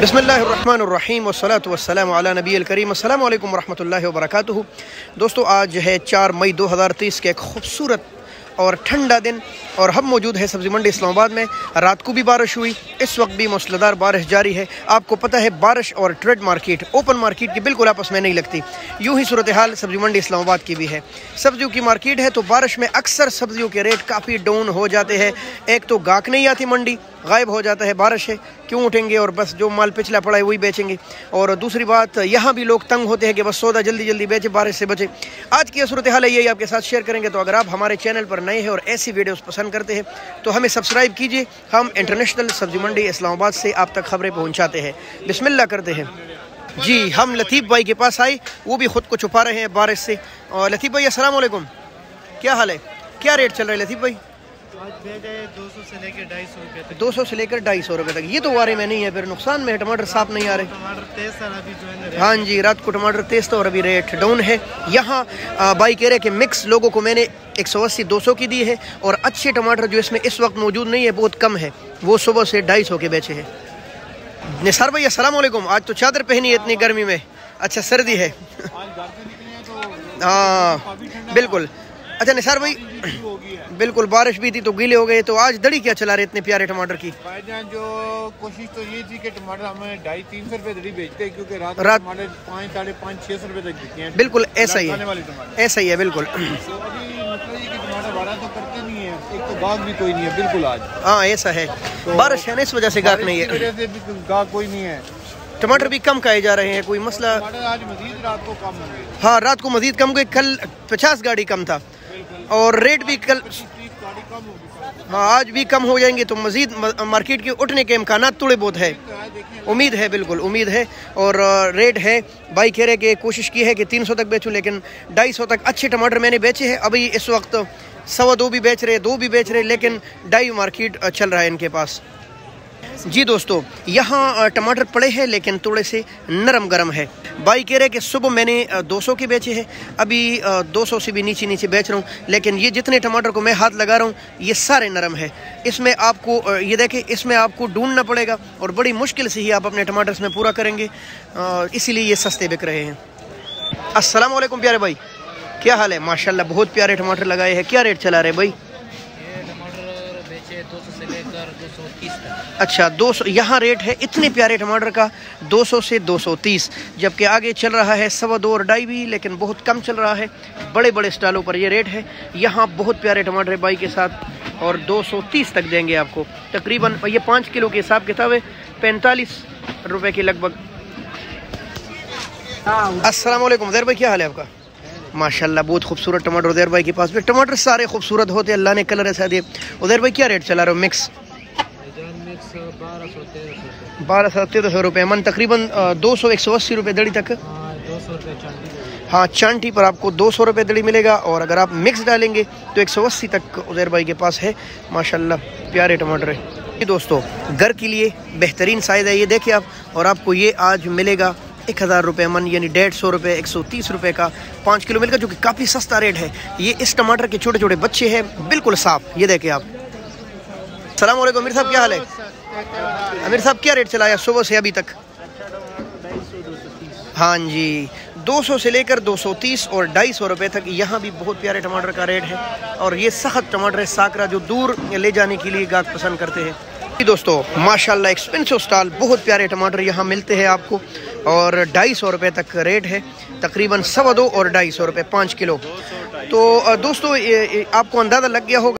बसमीम वसलात वसलम नबी करीम। अल्लाम वरहमल वर्क दोस्तों, आज है चार मई 2023 के एक खूबसूरत और ठंडा दिन। और हम मौजूद है सब्ज़ी मंडी इस्लामाबाद में। रात को भी बारिश हुई, इस वक्त भी मौसलाधार बारिश जारी है। आपको पता है, बारिश और ट्रेड मार्केट, ओपन मार्केट की बिल्कुल आपस में नहीं लगती। यूँ ही सूरत हाल सब्ज़ी मंडी इस्लामाबाद की भी है। सब्जियों की मार्केट है तो बारिश में अक्सर सब्जियों के रेट काफ़ी डाउन हो जाते हैं। एक तो गाक नहीं आती मंडी, गायब हो जाता है बारिश है क्यों उठेंगे और बस जो माल पिछला पड़ा है वही बेचेंगे? और दूसरी बात, यहाँ भी लोग तंग होते हैं कि बस सौदा जल्दी जल्दी बेचे, बारिश से बचे। आज की सूरत हाल है, यही आपके साथ शेयर करेंगे। तो अगर आप हमारे चैनल पर नए हैं और ऐसी वीडियोज़ पसंद करते हैं तो हमें सब्सक्राइब कीजिए। हम इंटरनेशनल सब्ज़ी मंडी इस्लामाबाद से आप तक खबरें पहुँचाते हैं। बिस्मिल्लाह करते हैं। जी, हम लतीफ़ भाई के पास आए, वो भी ख़ुद को छुपा रहे हैं बारिश से। और लतीफ़ भाई असलकुम क्या हाल है? क्या रेट चल रहा है लतीफ़ भाई? दो सौ से लेकर ढाई सौ रुपये तक। दो सौ से लेकर ढाई सौ रुपये तक। ये तो वारे में नहीं है फिर नुकसान में है टमाटर साफ़ नहीं आ रहे। टमाटर तेज सर अभी जो है हाँ जी रात को टमाटर तेज तो और अभी रेट डाउन है। यहाँ बाई कह रहे कि मिक्स लोगों को मैंने एक सौ अस्सी दो सौ की दी है और अच्छे टमाटर जो इसमें इस वक्त मौजूद नहीं है बहुत कम है। वो सुबह से ढाई सौ के बेचे हैं। निसार भाई वालेकुम। आज तो चादर पहनी है इतनी गर्मी में। अच्छा सर्दी है। हाँ बिल्कुल। अच्छा निसार भाई बिल्कुल बारिश भी थी तो गीले हो गए तो आज दड़ी क्या चला रहे इतने प्यारे टमाटर की? जो कोशिश तो ये थी कि टमाटर हमें ढाई तीन सौ रुपए दड़ी बेचते हैं क्योंकि रात रात- टमाटर पाँच साढ़े पाँच छह सौ रुपए तक बिकते हैं। बिल्कुल ऐसा ही है। ऐसा ही है बिल्कुल। तो मतलब तो नहीं है एक तो गाहक भी कोई नहीं है बिल्कुल आज। हाँ ऐसा है। बारिश है ना इस वजह से गाहक नहीं है। गाहक कोई नहीं है। टमाटर भी कम खाए जा रहे हैं कोई मसला आज मजीद रात को कम हाँ रात को मजीद कम गए कल पचास गाड़ी कम था। और रेट भी कल। हाँ आज भी कम हो जाएँगे तो मजीद मार्केट के उठने के इम्कान थोड़े बहुत है। उम्मीद है, बिल्कुल, उम्मीद है। और रेट है। भाई कह रहे कि कोशिश की है कि 300 तक बेचूँ, लेकिन ढाई सौ तक अच्छे टमाटर मैंने बेचे हैं। अभी इस वक्त सवा दो भी बेच रहे, दो भी बेच रहे, लेकिन ढाई मार्केट चल रहा है इनके पास। जी दोस्तों यहाँ टमाटर पड़े हैं लेकिन थोड़े से नरम गरम है। भाई कह रहे कि सुबह मैंने अ, 200 के बेचे हैं। अभी अ, 200 से भी नीचे नीचे बेच रहा हूँ लेकिन ये जितने टमाटर को मैं हाथ लगा रहा हूँ ये सारे नरम है। इसमें आपको ये देखें इसमें आपको ढूंढना पड़ेगा और बड़ी मुश्किल से ही आप अपने टमाटर इसमें पूरा करेंगे इसीलिए ये सस्ते बिक रहे हैं। असलम प्यारे भाई। क्या हाल है? माशाल्लाह बहुत प्यारे टमाटर लगाए हैं। क्या रेट चला रहे भाई? बेचे 200 से लेकर 230 तक। अच्छा 200 यहाँ रेट है इतने प्यारे टमाटर का 200 से 230 जबकि आगे चल रहा है सवा दो और ढाई भी लेकिन बहुत कम चल रहा है। बड़े बड़े स्टालों पर ये रेट है। यहाँ बहुत प्यारे टमाटर है बाई के साथ और 230 तक देंगे आपको। तकरीबन ये पाँच किलो के हिसाब किताब है पैंतालीस रुपये के लगभग। अस्सलाम वालेकुम उदैर भाई क्या हाल है आपका? माशाल्लाह, बहुत खूबसूरत टमाटर। उदैर भाई के पास भी टमाटर सारे खूबसूरत होते, अल्लाह ने कलर ऐसा दिए उदैर भाई, क्या रेट चला रहे हो? मिक्स बारह सौ तेरह सौ रुपये मन तकरीबन दो सौ एक सौ अस्सी रुपये दड़ी तक। हाँ हाँ चांटी पर आपको दो सौ रुपये दड़ी मिलेगा, और अगर आप मिक्स डालेंगे तो एक सौ अस्सी तक उदैर भाई के पास है। माशाल्लाह, प्यारे टमाटर। है दोस्तों, घर के लिए बेहतरीन साइज़ है ये, देखिए आप, और आपको ये आज मिलेगा एक हज़ार रुपये मन, यानी डेढ़ सौ रुपये एक सौ तीस रुपये का पाँच किलो मिलेगा जो कि काफ़ी सस्ता रेट है। ये इस टमाटर के छोटे छोटे बच्चे हैं, बिल्कुल साफ़। ये देखिए आप। सलाम वालेकुम अमीर साहब, क्या हाल है? अमीर साहब, क्या रेट चलाया सुबह से अभी तक? हाँ जी 200 से लेकर 230 और 250 रुपए तक यहाँ भी बहुत प्यारे टमाटर का रेट है। और ये सख्त टमाटर है, साकरा जो दूर ले जाने के लिए गाहक पसंद करते हैं। दोस्तों, माशाल्लाह एक्सपेंसिव स्टॉल, बहुत प्यारे टमाटर यहाँ मिलते हैं आपको। और ढाई सौ रुपये तक रेट है। तकरीबन सवा दो और ढाई सौ रुपये पाँच किलो। तो दोस्तों आपको अंदाज़ा लग गया होगा